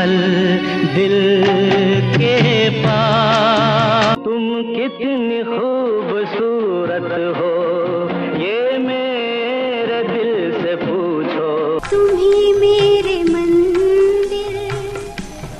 पल दिल के पास। तुम कितनी खूबसूरत हो ये मेरे दिल से पूछो। तुम्ही मेरे मंदिर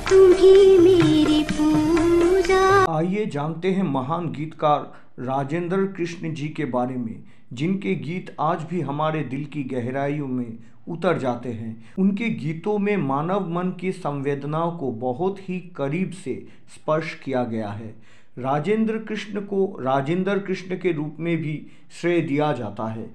तुम्ही मेरी पूजा। आइए जानते हैं महान गीतकार राजेंद्र कृष्ण जी के बारे में जिनके गीत आज भी हमारे दिल की गहराइयों में उतर जाते हैं। उनके गीतों में मानव मन की संवेदनाओं को बहुत ही करीब से स्पर्श किया गया है। राजेंद्र कृष्ण को राजेंद्र कृष्ण के रूप में भी श्रेय दिया जाता है।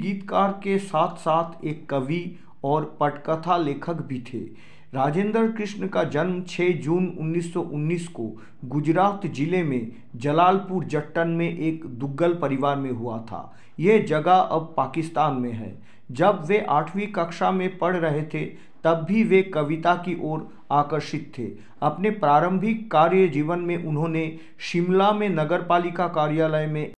गीतकार के साथ साथ एक कवि और पटकथा लेखक भी थे। राजेंद्र कृष्ण का जन्म 6 जून 1919 को गुजरात ज़िले में जलालपुर, जट्टन में एक दुग्गल परिवार में हुआ था। यह जगह अब पाकिस्तान में है। जब वे आठवीं कक्षा में पढ़ रहे थे, तब भी वे कविता की ओर आकर्षित थे। अपने प्रारंभिक कार्य जीवन में उन्होंने शिमला में नगरपालिका कार्यालय में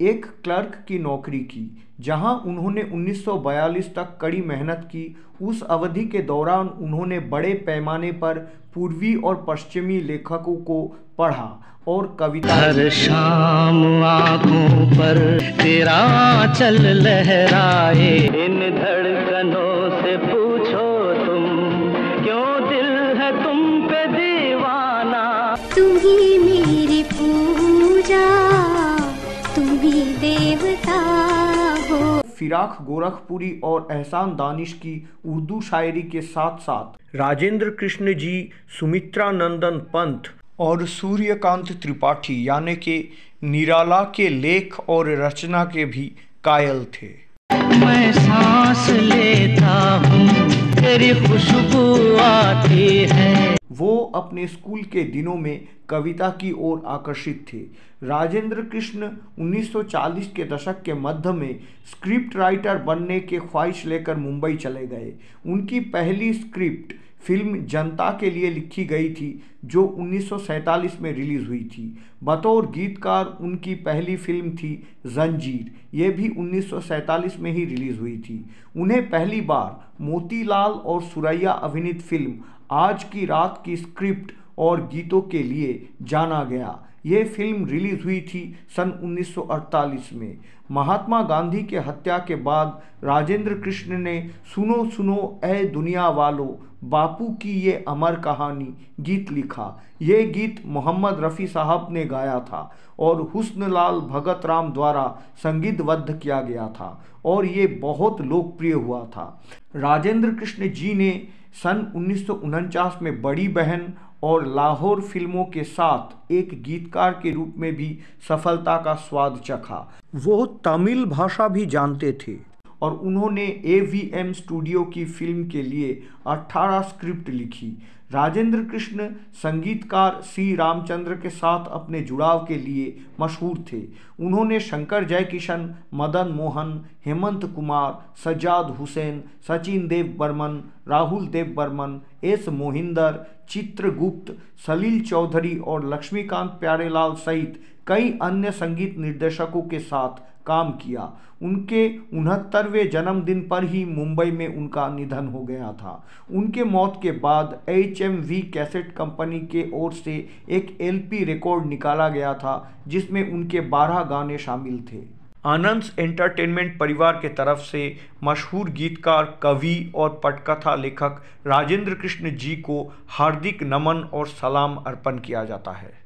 एक क्लर्क की नौकरी की जहाँ उन्होंने 1942 तक कड़ी मेहनत की। उस अवधि के दौरान उन्होंने बड़े पैमाने पर पूर्वी और पश्चिमी लेखकों को पढ़ा और कविता हर शाम आँखों पर तेरा चल लहराए। इन धड़कनों से पूछो तुम क्यों दिल है तुम पे दीवाना? तुम्ही मेरी देवता हो। फिराक गोरखपुरी और एहसान दानिश की उर्दू शायरी के साथ साथ राजेंद्र कृष्ण जी सुमित्रा नंदन पंत और सूर्यकांत त्रिपाठी यानी कि निराला के लेख और रचना के भी कायल थे। मैं सांस लेता हूँ तेरी खुशबू आती है। वो अपने स्कूल के दिनों में कविता की ओर आकर्षित थे। राजेंद्र कृष्ण 1940 के दशक के मध्य में स्क्रिप्ट राइटर बनने के ख्वाहिश लेकर मुंबई चले गए। उनकी पहली स्क्रिप्ट फ़िल्म जनता के लिए लिखी गई थी, जो 1947 में रिलीज़ हुई थी। बतौर गीतकार उनकी पहली फ़िल्म थी जंजीर। ये भी 1947 में ही रिलीज़ हुई थी। उन्हें पहली बार मोतीलाल और सुरैया अभिनीत फ़िल्म आज की रात की स्क्रिप्ट और गीतों के लिए जाना गया। ये फ़िल्म रिलीज़ हुई थी सन 1948 में। महात्मा गांधी के हत्या के बाद राजेंद्र कृष्ण ने सुनो सुनो ए दुनिया वालों, बापू की ये अमर कहानी गीत लिखा। ये गीत मोहम्मद रफ़ी साहब ने गाया था और हुस्नलाल भगत राम द्वारा संगीतबद्ध किया गया था और ये बहुत लोकप्रिय हुआ था। राजेंद्र कृष्ण जी ने सन उन्नीस सौ उनचास में बड़ी बहन और लाहौर फ़िल्मों के साथ एक गीतकार के रूप में भी सफलता का स्वाद चखा। वो तमिल भाषा भी जानते थे। और उन्होंने ए वी एम स्टूडियो की फ़िल्म के लिए 18 स्क्रिप्ट लिखी। राजेंद्र कृष्ण, संगीतकार सी रामचंद्र के साथ अपने जुड़ाव के लिए मशहूर थे। उन्होंने शंकर जयकिशन, मदन मोहन, हेमंत कुमार सज्जाद हुसैन, सचिन देव बर्मन राहुल देव बर्मन एस मोहिंदर, चित्रगुप्त, सलील चौधरी और लक्ष्मीकांत प्यारेलाल सहित कई अन्य संगीत निर्देशकों के साथ काम किया। उनके उनहत्तरवें जन्मदिन पर ही मुंबई में उनका निधन हो गया था। उनके मौत के बाद H M V cassette company के ओर से एक एलपी रिकॉर्ड निकाला गया था, जिसमें उनके 12 गाने शामिल थे। आनंद एंटरटेनमेंट परिवार के तरफ़ से मशहूर गीतकार, कवि और पटकथा लेखक राजेंद्र कृष्ण जी को हार्दिक नमन और सलाम अर्पण किया जाता है।